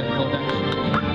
Christian